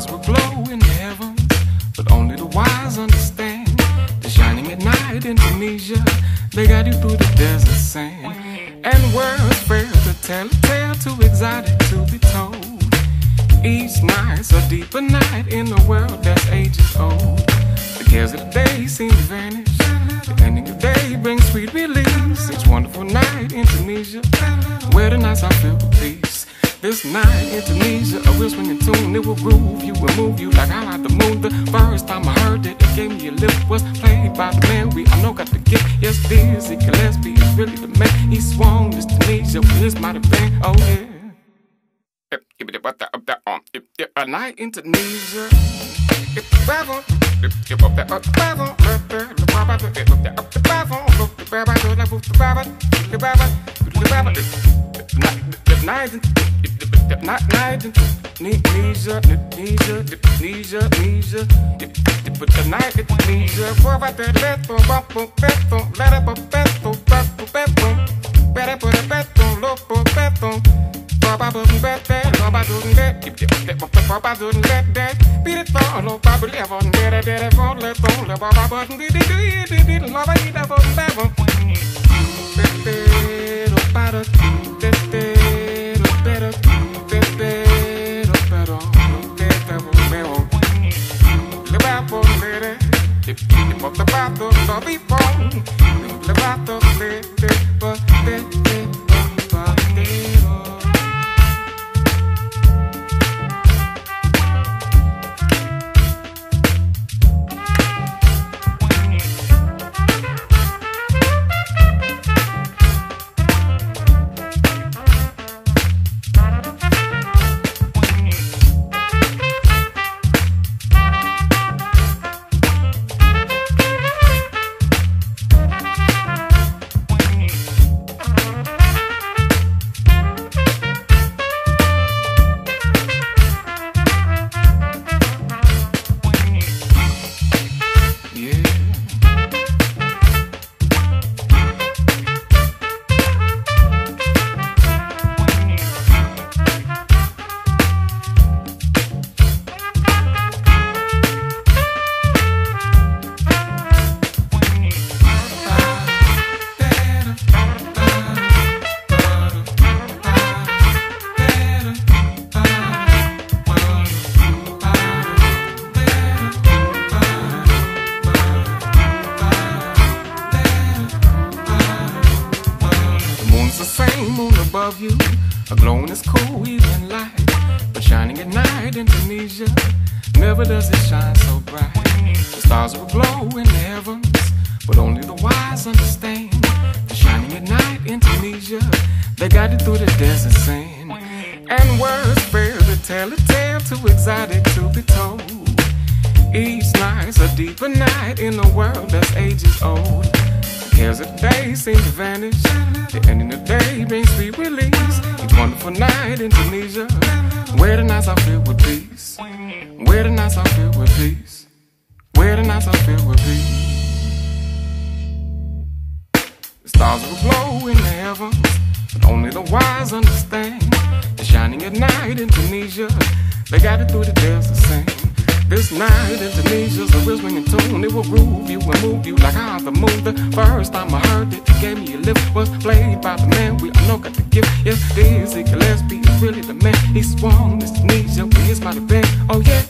stars will glow in the heavens, but only the wise understand. The shining at night, in Tunisia, they guide you through the desert sand. And words fail to tell a tale too exotic to be told. Each night's a deeper night in a world that's ages old. The cares of the day seem to vanish. The ending of day brings sweet release. Each wonderful night in Tunisia, where the nights are filled with peace. This night in Tunisia, a whispering in tune, it will groove you and move you like I like the moon. The first time I heard it, it gave me a lift. Was played by the man we I know got the gift. Yes, Dizzy Gillespie is really the man. He swung this Tunisia with his mighty band. Oh yeah. Give butt that up that arm. Um, if a night in Tunisia. Night in night in Tunisia, Tunisia, Tunisia, Tunisia. But the night in Tunisia, for what the beto, bumpo, beto, let it beto, beto, beto, beto, beto, beto, loco, beto. Baba doesn't bet that, Baba doesn't bet, Baba doesn't bet that. Beat it for no Baba live on it, get it for let on the Baba button, did it, did it, it, Baba eat that for never. Ti porta pato, lo bifon, levato, lere, lere, moon above you, a glow in this cool evening light. But shining at night in Tunisia, never does it shine so bright. The stars will glow in the heavens, but only the wise understand. The shining at night in Tunisia, they guided through the desert sand. And words fail to tell a tale too exotic to be told. Each night's a deeper night in a world that's ages old. Cares of the day seem to vanish. The ending of the day brings sweet release. Each wonderful night in Tunisia, where the nights are filled with peace. Where the nights are filled with peace. Where the nights are filled with peace. The stars will glow in the heavens, but only the wise understand. The shining at night in Tunisia, they got it through the desert sand. This night in Tunisia's a whistling in tune. It will groove you and move you like how the moon. The first time I heard it, it gave me a lift. Was played by the man we all know got the gift. Yes, Dizzy Gillespie is really the man. He swung this Tunisia with his mighty band. Oh yeah.